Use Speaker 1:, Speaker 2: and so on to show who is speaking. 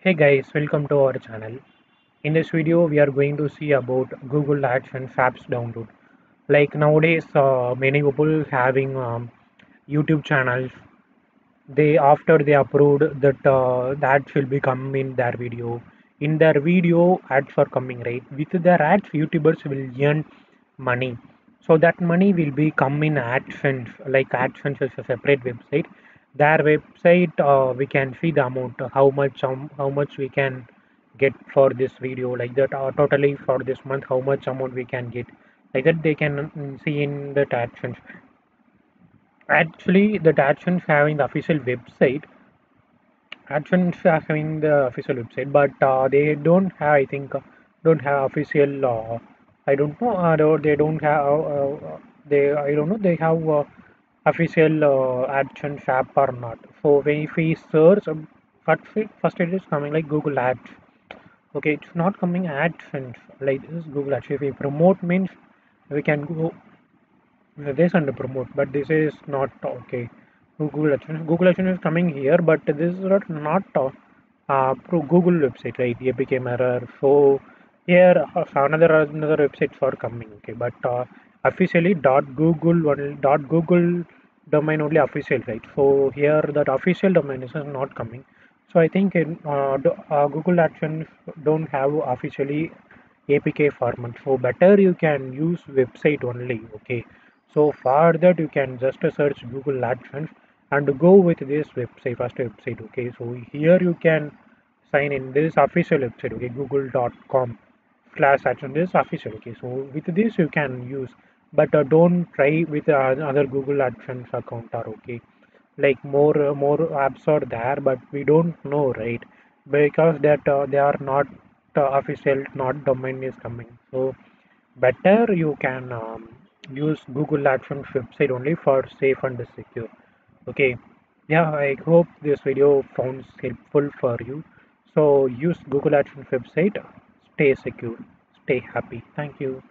Speaker 1: Hey guys, welcome to our channel. In this video, we are going to see about Google AdSense apps download. Like nowadays, uh, many people having um, YouTube channels. They after they upload that uh, the ads will become in their video. In their video, ads are coming right. With their ads, YouTubers will earn money. So that money will be come in AdSense. Like AdSense is a separate website their website uh, we can see the amount how much um, how much we can get for this video. Like that uh, totally for this month how much amount we can get. Like that they can mm, see in the AdSense actually the AdSense having the official website are having the official website but uh, they don't have I think uh, don't have official uh, I don't know uh, they don't have uh, uh, they I don't know they have official uh, AdSense app or not. So if we search, but first it is coming like Google Ads. Okay, it's not coming AdSense like this Google Ads. If we promote means we can go this under promote, but this is not okay. Google AdSense. Google AdSense is coming here, but this is not not uh, Google website, right? APK error. So here uh, another another websites are coming. Okay, but uh, officially dot Google dot Google domain only official, right? So here that official domain is not coming. So I think in, uh, uh, Google AdSense don't have officially APK format. So better you can use website only. Okay. So for that you can just search Google AdSense and go with this website first website. Okay. So here you can sign in. This is official website. Okay. Google.com slash action is official. Okay. So with this you can use, but uh, don't try with uh, other Google AdSense account. Are okay like more uh, more apps are there but we don't know right because that uh, they are not uh, official not domain is coming so better you can um, use google adsense website only for safe and secure okay yeah i hope this video found helpful for you so use google adsense website stay secure stay happy. Thank you